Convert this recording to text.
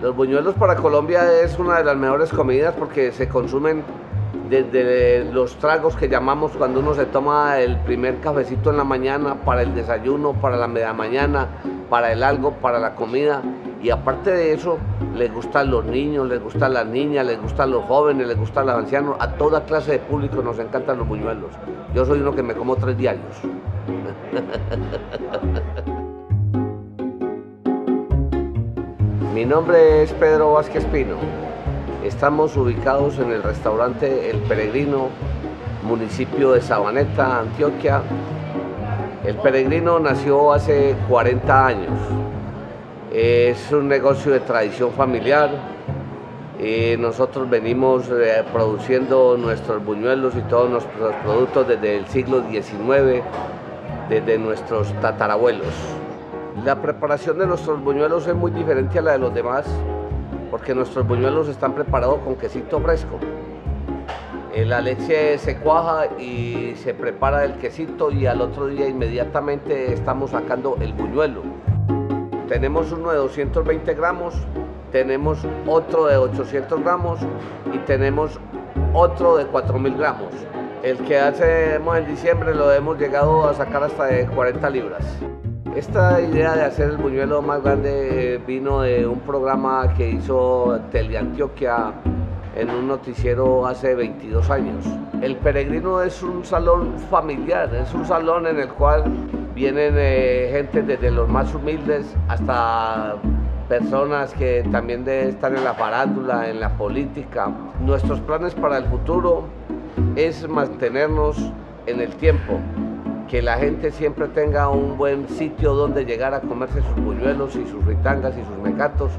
Los buñuelos para Colombia es una de las mejores comidas porque se consumen desde los tragos que llamamos cuando uno se toma el primer cafecito en la mañana, para el desayuno, para la media mañana, para el algo, para la comida. Y aparte de eso, les gustan los niños, les gustan las niñas, les gustan los jóvenes, les gustan los ancianos, a toda clase de público nos encantan los buñuelos. Yo soy uno que me como tres diarios. Mi nombre es Pedro Vázquez Pino. Estamos ubicados en el restaurante El Peregrino, municipio de Sabaneta, Antioquia. El Peregrino nació hace 40 años. Es un negocio de tradición familiar. Y nosotros venimos eh, produciendo nuestros buñuelos y todos nuestros productos desde el siglo XIX, desde nuestros tatarabuelos. La preparación de nuestros buñuelos es muy diferente a la de los demás porque nuestros buñuelos están preparados con quesito fresco. Eh, la leche se cuaja y se prepara el quesito y al otro día inmediatamente estamos sacando el buñuelo. Tenemos uno de 220 gramos, tenemos otro de 800 gramos y tenemos otro de 4000 gramos. El que hacemos en diciembre lo hemos llegado a sacar hasta de 40 libras. Esta idea de hacer el buñuelo más grande vino de un programa que hizo Teleantioquia en un noticiero hace 22 años. El Peregrino es un salón familiar, es un salón en el cual vienen eh, gente desde los más humildes hasta personas que también están en la farándula, en la política. Nuestros planes para el futuro es mantenernos en el tiempo, que la gente siempre tenga un buen sitio donde llegar a comerse sus buñuelos y sus ritangas y sus mecatos